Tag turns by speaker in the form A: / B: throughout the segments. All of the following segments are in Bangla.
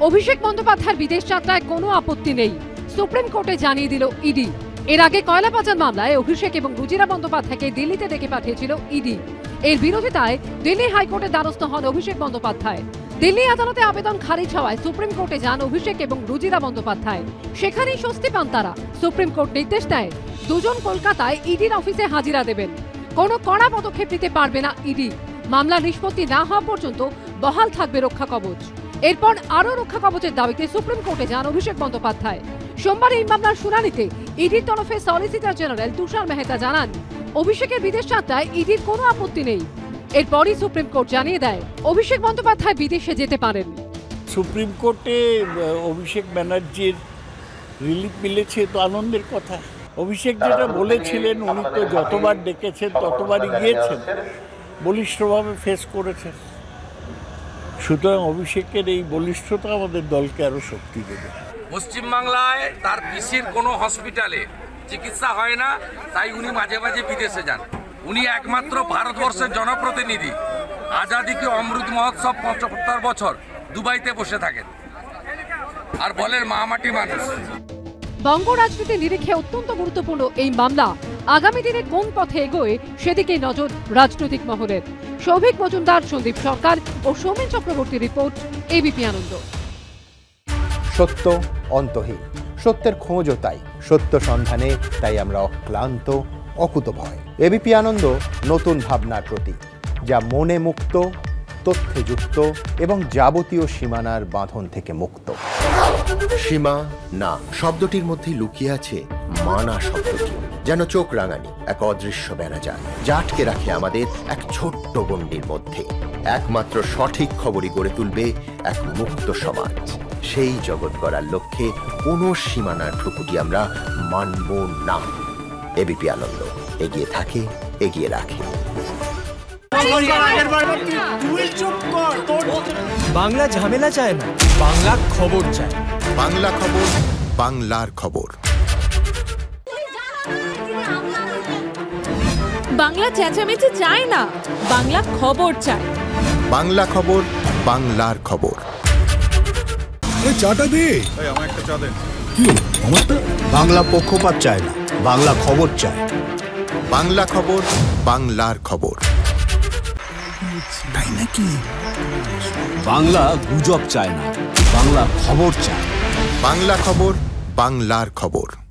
A: অভিষেক বন্দ্যোপাধ্যায়ের বিদেশ যাত্রায় কোনো আপত্তি নেই। সুপ্রিম কোর্টে জানিয়ে দিল ইডি। এর আগে কয়লা পাচার মামলায় অভিষেক এবং রুজিরা বন্দ্যোপাধ্যায়কে দিল্লিতে ডেকে পাঠিয়েছিল ইডি। এর বিরোধিতায় দিল্লি হাইকোর্টে দ্বারস্থ হন অভিষেক বন্দ্যোপাধ্যায়। দিল্লি আদালতে আবেদন খারিজ হওয়ায় সুপ্রিম কোর্টে যান অভিষেক এবং রুজিরা বন্দ্যোপাধ্যায়। সেখানেই স্বস্তি পান তারা। সুপ্রিম কোর্ট নির্দেশ দেয়, দুজন কলকাতায় ইডির অফিসে হাজিরা দেবেন। কোনো কড়া পদক্ষেপ নিতে পারবে না ইডি। মামলা নিষ্পত্তি না হওয়া পর্যন্ত বহাল থাকবে রক্ষা কবচ। এরপর আরও রক্ষা কবচের দাবিতে সুপ্রিম কোর্টে যান অভিষেক বন্দ্যোপাধ্যায়। সোমবার এই মামলার শুনানিতে ইডির তরফে সলিসিটর জেনারেল তুষার মেহতা জানান, অভিষেকের বিদেশ যাত্রায় ইডির কোনো আপত্তি নেই। এরপরই সুপ্রিম কোর্ট জানিয়ে দেয়, অভিষেক বন্দ্যোপাধ্যায় বিদেশে যেতে পারেন।
B: সুপ্রিম কোর্টে অভিষেক ব্যানার্জির রিলিফ মিলেছে তো আনন্দের কথা। অভিষেক যেটা বলেছিলেন, উনি তো যতবার ডেকেছেন, ততবারই গিয়েছেন। বলিষ্ঠভাবে ফেস করেছেন। সুতরাং অভিষেকের এই বলিষ্ঠতা আমাদের দলকে আরও শক্তি দেবে।
C: পশ্চিমবাংলায় তার পিসির কোনো হসপিটালে চিকিৎসা হয় না তাই উনি মাঝে মাঝে বিদেশে যান। উনি একমাত্র ভারতবর্ষের জনপ্রতিনিধি। আজাদি কি অমৃত মহোৎসব পঁচাত্তর বছর দুবাইতে বসে থাকেন। আর বলেন মামাটি মানুষ।
A: বঙ্গ রাজনীতির নিরিখে অত্যন্ত গুরুত্বপূর্ণ এই মামলা। আগামী দিনে কোন পথে এগোয় সেদিকেই নজর রাজনৈতিক মহলের। সৌভিক মজুমদার সন্দীপ সরকার ও সৌমেন চক্রবর্তী রিপোর্ট এবিপি আনন্দ।
D: সত্য অন্তহীন সত্যের খোঁজও তাই সত্য সন্ধানে তাই আমরা অক্লান্ত অকুতভয় এবিপি আনন্দ নতুন ভাবনার প্রতীক যা মনে মুক্ত তথ্যে যুক্ত এবং যাবতীয় সীমানার বাঁধন থেকে মুক্ত।
E: সীমা না শব্দটির মধ্যে লুকিয়ে আছে মানা শব্দটি যেন চোখ রাঙানি এক অদৃশ্য বেড়াজাল যা আটকে রাখে আমাদের এক ছোট্ট গণ্ডির মধ্যে। একমাত্র সঠিক খবরই গড়ে তুলবে এক মুক্ত সমাজ। সেই জগৎ গড়ার লক্ষ্যে কোনো সীমানার ঠুকুটি আমরা মানব না। এবিপি আনন্দ এগিয়ে থাকে এগিয়ে রাখে।
F: বাংলা ঝামেলা চায় না বাংলা খবর চায়।
E: বাংলা খবর বাংলার খবর।
G: বাংলা চেঁচামেচি চায় না বাংলা খবর চায়।
E: বাংলা খবর বাংলার খবর।
H: চাটা দে। কি? বাংলা পক্ষপাত চায় না বাংলা খবর চায়।
E: বাংলা খবর বাংলার খবর।
H: তাই নাকি? বাংলা গুজব চায় না বাংলা খবর চায়।
E: বাংলা খবর বাংলার খবর।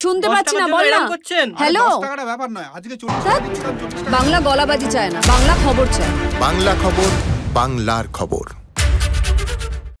G: শুনতে পাচ্ছি না বল না। হ্যালো।
H: ব্যাপার নয় আজকে
G: বাংলা গলাবাজি চায় না বাংলা খবর চায়।
E: বাংলা খবর বাংলার খবর।